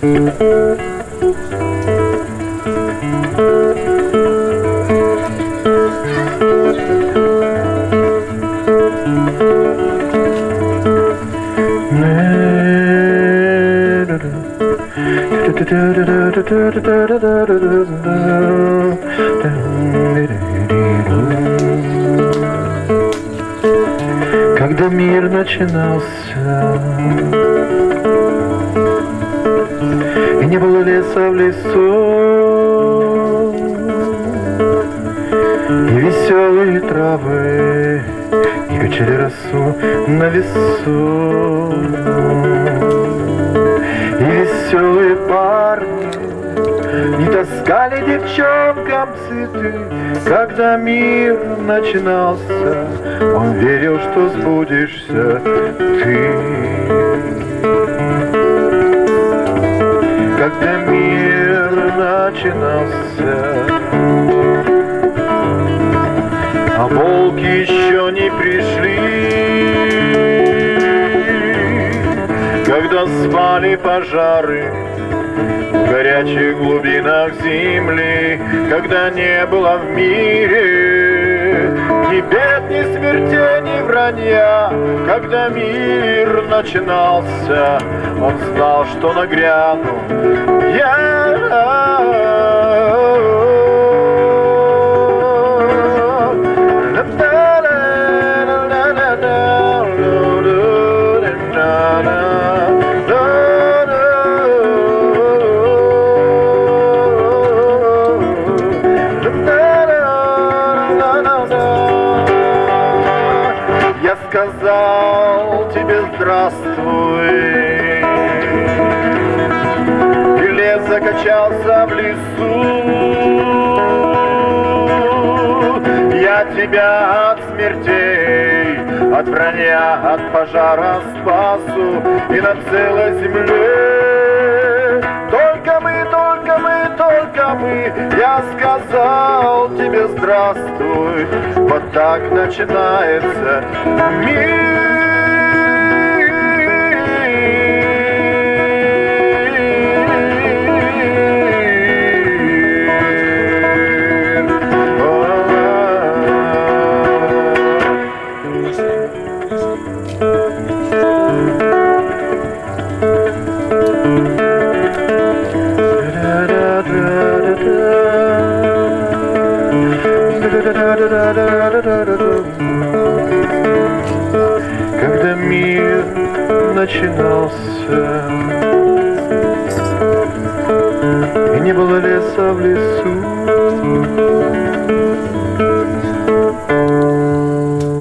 Когда мир начинался не было леса в лесу. И веселые травы И качали росу на весу. И веселые парни не таскали девчонкам цветы, когда мир начинался, он верил, что сбудешься ты. Мир начинался, а волки еще не пришли, когда спали пожары, в горячих глубинах земли, когда не было в мире бед, ни смертей, ни вранья, когда мир начинался, он знал, что нагряну Я сказал тебе здравствуй. И лес закачался в лесу. Я тебя от смертей От вранья, от пожара спасу. И на целой земле мы Я сказал тебе здравствуй Вот так начинается мир. Когда мир начинался И не было леса в лесу